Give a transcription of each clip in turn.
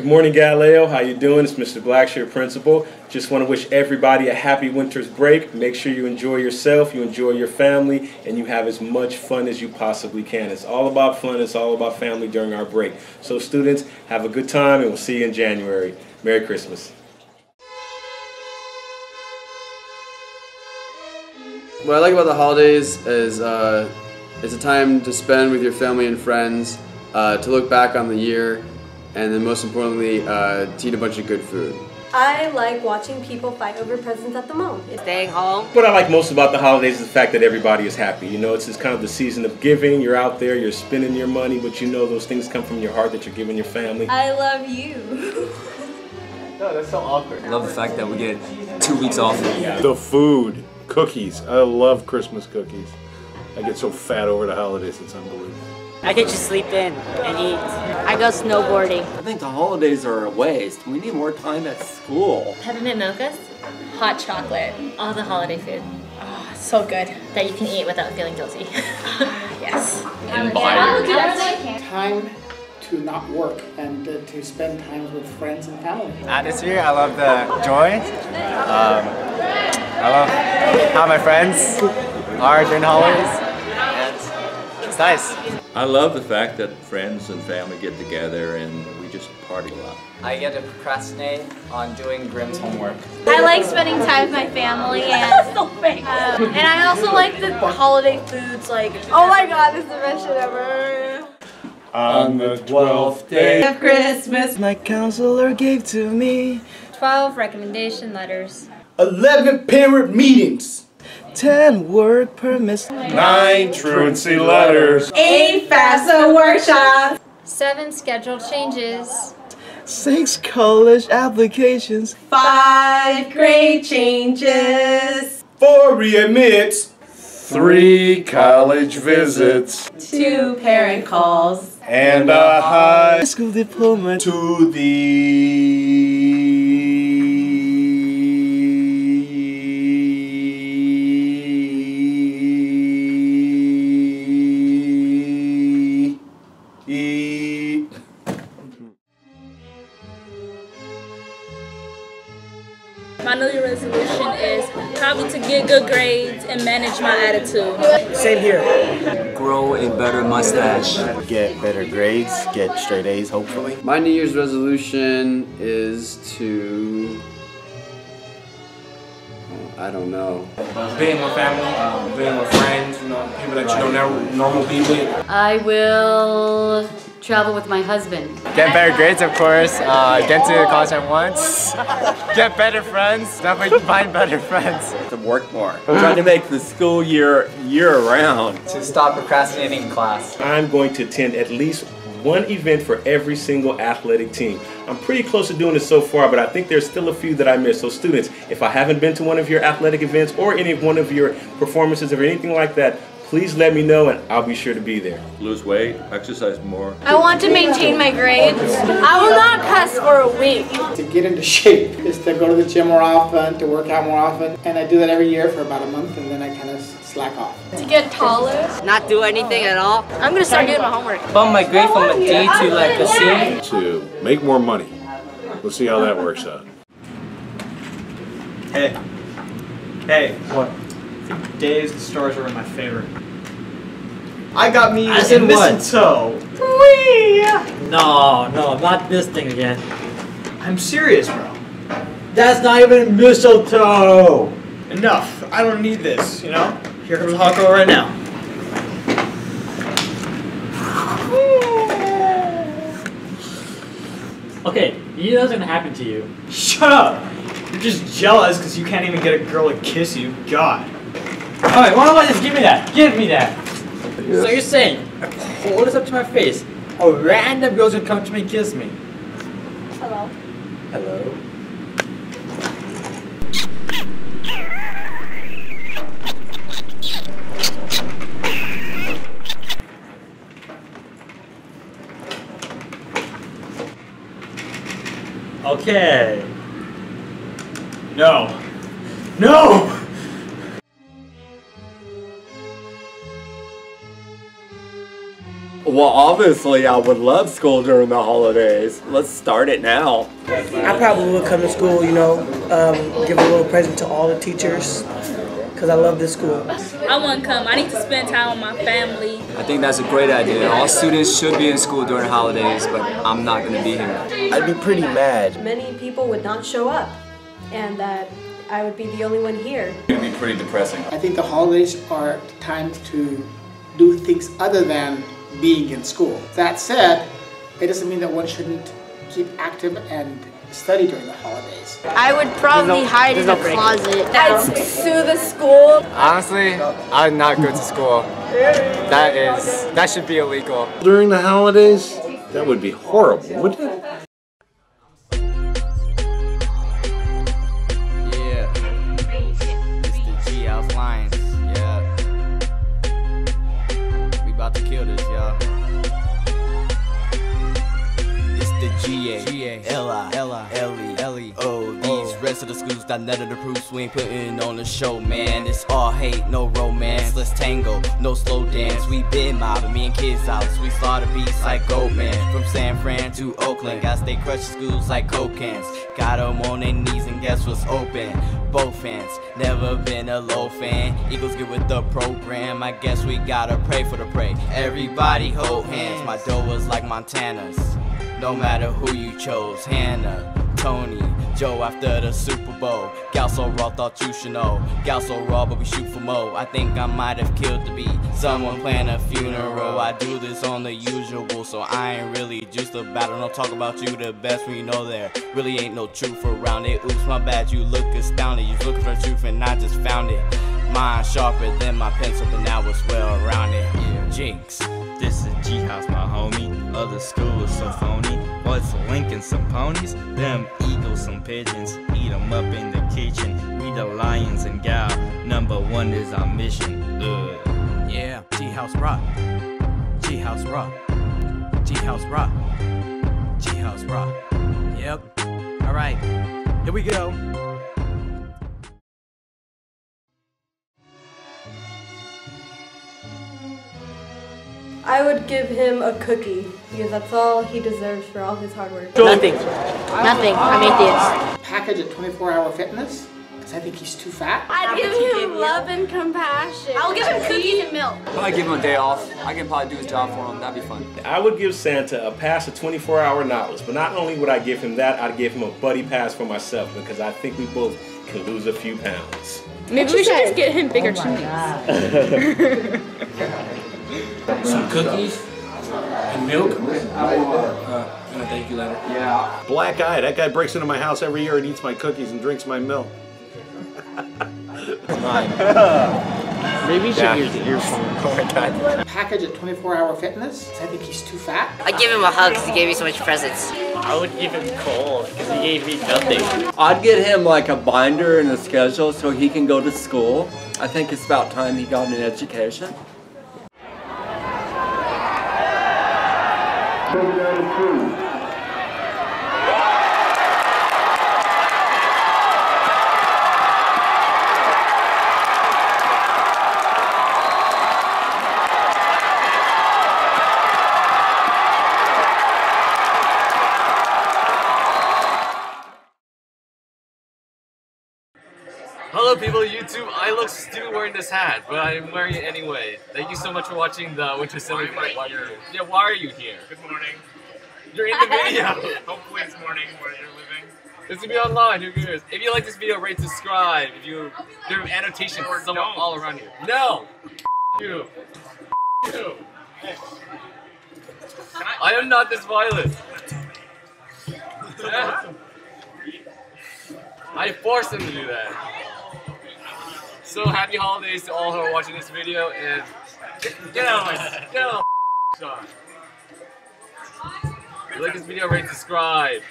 Good morning, Galileo. How you doing? It's Mr. Blackshear, principal. Just want to wish everybody a happy winter's break. Make sure you enjoy yourself, you enjoy your family, and you have as much fun as you possibly can. It's all about fun. It's all about family during our break. So, students, have a good time, and we'll see you in January. Merry Christmas. What I like about the holidays is uh, it's a time to spend with your family and friends, uh, to look back on the year, and then most importantly, uh, to eat a bunch of good food. I like watching people fight over presents at the mall. Staying home. What I like most about the holidays is the fact that everybody is happy. You know, it's just kind of the season of giving. You're out there, you're spending your money, but you know those things come from your heart that you're giving your family. I love you. No, that's so awkward. I love the fact that we get two weeks off. The food, cookies. I love Christmas cookies. I get so fat over the holidays, it's unbelievable. I get to sleep in and eat. I go snowboarding. I think the holidays are a waste. We need more time at school. Peppermint mochas, hot chocolate, all the holiday food Oh, so good. that you can eat without feeling guilty. Yes. time to not work and uh, to spend time with friends and family. Uh, this year, I love the joy. Um, I love how my friends are during the holidays. And it's nice. I love the fact that friends and family get together and we just party a lot. I get to procrastinate on doing Grimm's homework. I like spending time with my family and um, and I also like the holiday foods like oh my god, this is the best shit ever. On the 12th day Of Christmas. My counselor gave to me 12 recommendation letters. 11 parent meetings. 10 work permits. Nine truancy letters. Eight FAFSA workshops. Seven scheduled changes. 6 college applications. Five grade changes. Four readmits. Three college visits. Two parent calls. And a high High school diploma. to the grades and manage my attitude. Same here. Grow a better mustache. Get better grades, get straight A's hopefully. My New Year's resolution is to. I don't know. Being with family, being with friends, you know, people that you don't never normally be with. I will travel with my husband. Get better grades, of course. Uh, get to the college I want. Get better friends. Definitely find better friends. To work more. Trying to make the school year year round. To stop procrastinating in class. I'm going to attend at least one event for every single athletic team. I'm pretty close to doing this so far, but I think there's still a few that I missed. So students, if I haven't been to one of your athletic events or any one of your performances or anything like that, please let me know and I'll be sure to be there. Lose weight, exercise more. I want to maintain my grades. I will not cuss for a week. To get into shape is to go to the gym more often, to work out more often. And I do that every year for about a month and then I kind of slack off. To get taller. Not do anything at all. I'm gonna start doing my homework. Bump my grade from a D to like a C. to make more money. We'll see how that works out. Hey. Hey. What? Dave's the stars are in my favorite. I got me As a in what? mistletoe. No, no, not this thing again. I'm serious, bro. That's not even mistletoe. Enough. I don't need this, you know? Here comes Hako right now. Okay, you know what's gonna happen to you. Shut up! You're just jealous because you can't even get a girl to kiss you. God. Alright, why don't I just give me that? Give me that. So you're saying, I hold this up to my face, a random girl's gonna come to me and kiss me. Hello. Hello? Okay. No. No! Well, obviously, I would love school during the holidays. Let's start it now. I probably would come to school, you know, um, give a little present to all the teachers, because I love this school. I want to come. I need to spend time with my family. I think that's a great idea. All students should be in school during holidays, but I'm not going to be here. I'd be pretty mad. Many people would not show up, and that I would be the only one here. It'd be pretty depressing. I think the holidays are times to do things other than being in school. That said, it doesn't mean that one shouldn't keep active and study during the holidays. I would probably no- hide there's in a break. closet. I'd sue the school. Honestly, I'd not go to school. That is, that should be illegal. During the holidays? That would be horrible, wouldn't it? The got of the proofs. We ain't putting on the show, man. It's all hate, no romance. Let's tango, no slow dance. We been mobbing, me and kids out. We slaughter beats like Goldman. From San Fran to Oakland. Got stay crush schools like coke cans. Got 'em on their knees and guess what's open? Both fans. Never been a low fan. Eagles get with the program. I guess we gotta pray for the prey. Everybody hold hands. My dough was like Montana's. No matter who you chose, Hannah, Tony, Joe after the Super Bowl. Gal so raw, thought you should know. Gal so raw, but we shoot for mo. I think I might have killed the beat. Someone plan a funeral. I do this on the usual, so I ain't really just about it. Don't talk about you the best when you know there really ain't no truth around it. Oops, my bad, you look astounded. You looking for truth and I just found it. Mine sharper than my pencil, but now it's well around it. Jinx. This is G House, my homie. Other school is so phony. What's Lincoln, some ponies? Them eagles, some pigeons. Eat 'em up in the kitchen. We the lions and gal. Number one is our mission. Ugh. Yeah, G House Rock. G House Rock. G House Rock. G House Rock. Yep. Alright, here we go. I would give him a cookie because that's all he deserves for all his hard work. Nothing. Nothing. I'm atheist. Package at 24 Hour Fitness because I think he's too fat. I'd give him love and compassion. I'll give him cookies and milk. Probably give him a day off. I can probably do his job for him. That'd be fun. I would give Santa a pass of 24 hour knowledge, but not only would I give him that, I'd give him a buddy pass for myself because I think we both can lose a few pounds. Maybe we should just get him bigger chimneys. Some cookies and milk. Uh, and a thank you letter. Yeah. Black eye. That guy breaks into my house every year and eats my cookies and drinks my milk. Maybe you should Yeah. use earphones. Oh my god. Package at 24 Hour Fitness I think he's too fat. I'd give him a hug because he gave me so much presents. I would give him coal because he gave me nothing. I'd get him like a binder and a schedule so he can go to school. I think it's about time he got an education. Hello people, YouTube. I look stupid wearing this hat, but I'm wearing it anyway. Thank you so much for watching the Winter Silly Fight. Why are you here? Yeah, why are you here? Good morning. You're in the video. Hopefully it's morning where you're living. It's gonna be online, who cares? If you like this video, rate, subscribe. If you there are annotations somewhere all around you. No! you. you. I am not this violent. I forced him to do that. So happy holidays to all who are watching this video and get, get out of my get out of my shot. If you like this video, rate, subscribe.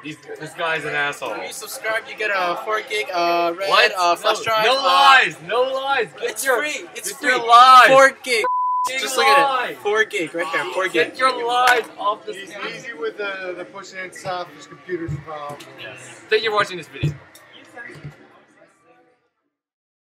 These, this guy's an asshole. If you subscribe, you get a 4 gig uh, red What? uh, flash no, drive. No uh, lies, no lies. Get It's your, free. It's get free. your lies. 4 gig. Fucking Just look at it. 4 gig right there. 4 gig. Get your lies off the He's easy with the, the pushing and stuff. His computer's involved. Yes. Thank you for watching this video.